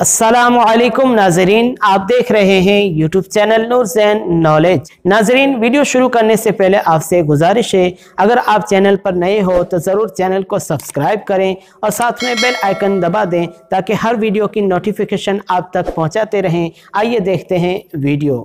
السلام علیکم ناظرین، آپ دیکھ رہے ہیں YouTube channel Noor Zain knowledge ناظرین، ویڈیو شروع کرنے سے پہلے آپ سے گزارش ہے، اگر آپ چینل پر نئے ہو تو ضرور چینل کو سبسکرائب کریں اور ساتھ میں بیل آئیکن دبا دیں تاکہ ہر ویڈیو کی نوٹیفیکیشن آپ تک پہنچاتے رہیں۔ آئیے دیکھتے ہیں ویڈیو۔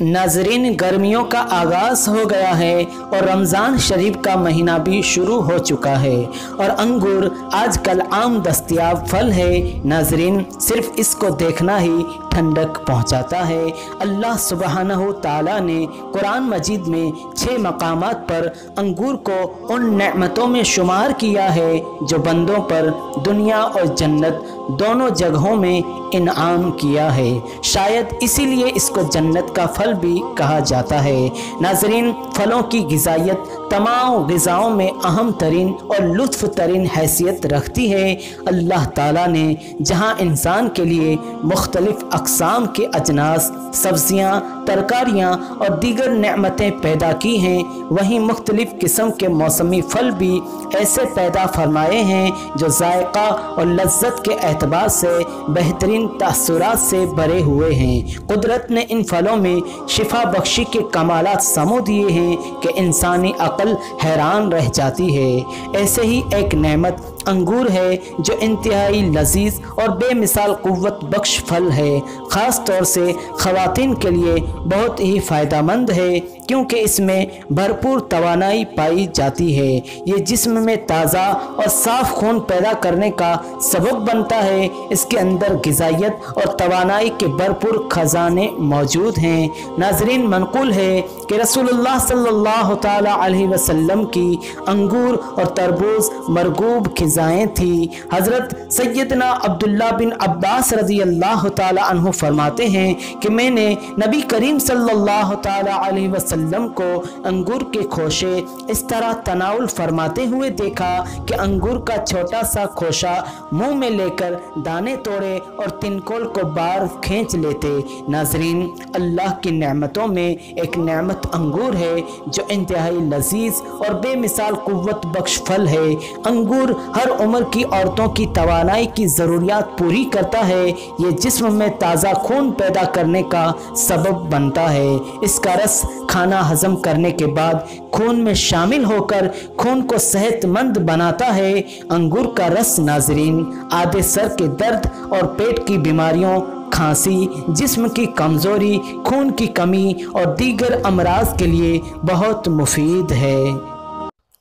ناظرین گرمیوں کا آغاز ہو گیا ہے اور رمضان شریف کا مہینہ بھی شروع ہو چکا ہے اور انگور آج کل عام دستیاب پھل ہے۔ ناظرین، صرف اس کو دیکھنا ہی ٹھنڈک پہنچاتا ہے۔ اللہ سبحانہ تعالیٰ نے قرآن مجید میں چھ مقامات پر انگور کو ان نعمتوں میں شمار کیا ہے جو بندوں پر دنیا اور جنت دونوں جگہوں میں انعام کیا ہے۔ شاید اسی لیے اس کو جنت کا پھل بھی کہا جاتا ہے۔ ناظرین، پھلوں کی غذائیت تمام غذاؤں میں اہم ترین اور لطف ترین حیثیت رکھتی ہے۔ اللہ تعالیٰ نے جہاں انسان کے لیے مختلف اقسام کے اجناس، سبزیاں، ترکاریاں اور دیگر نعمتیں پیدا کی ہیں، وہیں مختلف قسم کے موسمی پھل بھی ایسے پیدا فرمائے ہیں جو ذائقہ اور لذت کے اعتبار سے بہترین تاثرات سے بھرے ہوئے ہیں۔ قدرت نے ان پھلوں میں شفا بخشی کے کمالات سمو دیے ہیں کہ انسانی عقل حیران رہ جاتی ہے۔ ایسے ہی ایک نعمت انگور ہے جو انتہائی لذیذ اور بے مثال قوت بخش پھل ہے۔ خاص طور سے خواتین کے لیے بہت ہی فائدہ مند ہے کیونکہ اس میں بھرپور توانائی پائی جاتی ہے۔ یہ جسم میں تازہ اور صاف خون پیدا کرنے کا سبب بنتا ہے۔ اس کے اندر غذائیت اور توانائی کے بھرپور خزانے موجود ہیں۔ ناظرین، منقول ہے کہ رسول اللہ صلی اللہ تعالی علیہ وسلم کی انگور اور تربوز مرغوب خزائیں تھی حضرت سیدنا عبداللہ بن عباس رضی اللہ تعالی عنہ فرماتے ہیں کہ میں نے نبی کریم صلی اللہ تعالی علیہ وسلم کو انگور کے کھوشے اس طرح تناول فرماتے ہوئے دیکھا کہ انگور کا چھوٹا سا کھوشا منہ میں لے کر دانے توڑے اور تنکول کو بار کھینچ لیتے۔ ناظرین، اللہ کی نعمتوں میں ایک نعمت انگور ہے جو انتہائی لذیذ اور بے مثال قوت بخش پھل ہے۔ انگور ہر عمر کی عورتوں کی توانائی کی ضروریات پوری کرتا ہے، یہ جسم میں تازہ خون پیدا کرنے کا سبب بنتا ہے۔ اس کا رس کھانا ہضم کرنے کے بعد خون میں شامل ہو کر خون کو صحت مند بناتا ہے۔ انگور کا رس ناظرین، آدھے سر کے درد اور پیٹ کی بیماریوں، کھانسی، جسم کی کمزوری، خون کی کمی اور دیگر امراض کے لیے بہت مفید ہے۔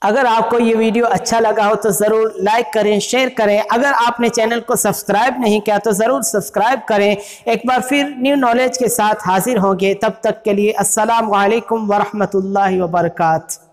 اگر آپ کو یہ ویڈیو اچھا لگا ہو تو ضرور لائک کریں، شیئر کریں۔ اگر آپ نے چینل کو سبسکرائب نہیں کیا تو ضرور سبسکرائب کریں۔ ایک بار پھر نیو نالج کے ساتھ حاضر ہوں گے۔ تب تک کے لیے السلام علیکم ورحمۃ اللہ وبرکاتہ۔